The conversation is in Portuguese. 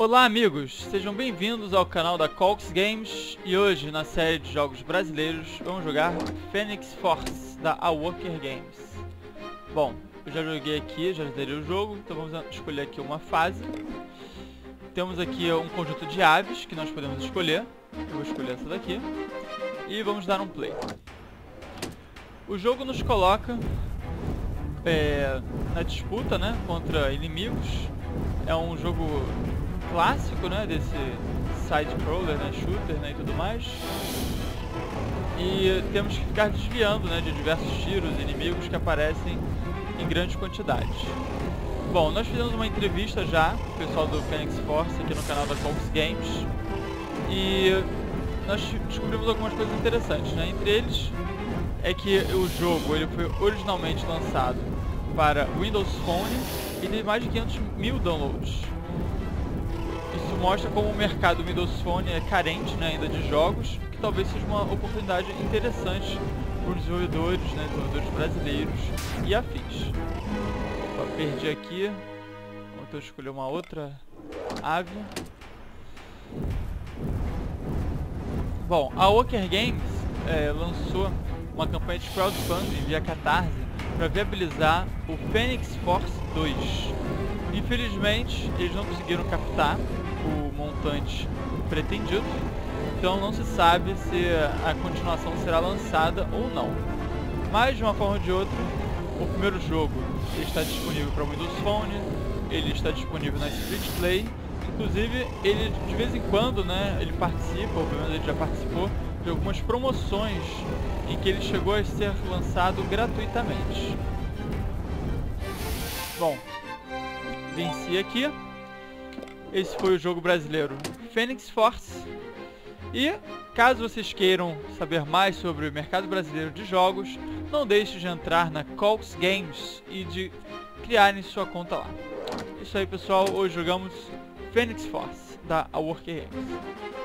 Olá amigos, sejam bem-vindos ao canal da Colx Games e hoje na série de jogos brasileiros vamos jogar Phoenix Force da Awoker Games. Bom, eu já joguei aqui, já zerei o jogo, então vamos escolher aqui uma fase. Temos aqui um conjunto de aves que nós podemos escolher, eu vou escolher essa daqui, e vamos dar um play. O jogo nos coloca é, na disputa né, contra inimigos, é um jogo clássico, né, desse side-crawler, né, shooter, né, e tudo mais. E temos que ficar desviando, né, de diversos tiros inimigos que aparecem em grandes quantidades. Bom, nós fizemos uma entrevista já com o pessoal do Phoenix Force aqui no canal da Cox Games e nós descobrimos algumas coisas interessantes, né? Entre eles é que o jogo ele foi originalmente lançado para Windows Phone e teve mais de 500 mil downloads mostra como o mercado Windows Phone é carente né, ainda de jogos, que talvez seja uma oportunidade interessante para os desenvolvedores, né, desenvolvedores brasileiros e afins. Opa, perdi aqui, então escolher uma outra ave. Bom, a Walker Games é, lançou uma campanha de crowdfunding via Catarse para viabilizar o Phoenix Force 2. Infelizmente, eles não conseguiram captar o montante pretendido, então não se sabe se a continuação será lançada ou não. Mas de uma forma ou de outra, o primeiro jogo está disponível para Windows Phone, ele está disponível na Switch Play, inclusive ele de vez em quando, né, ele participa, ou pelo menos ele já participou, de algumas promoções em que ele chegou a ser lançado gratuitamente. Bom, venci aqui. Esse foi o jogo brasileiro Phoenix Force. E caso vocês queiram saber mais sobre o mercado brasileiro de jogos, não deixe de entrar na Colts Games e de criarem sua conta lá. Isso aí pessoal, hoje jogamos Phoenix Force da Work Games.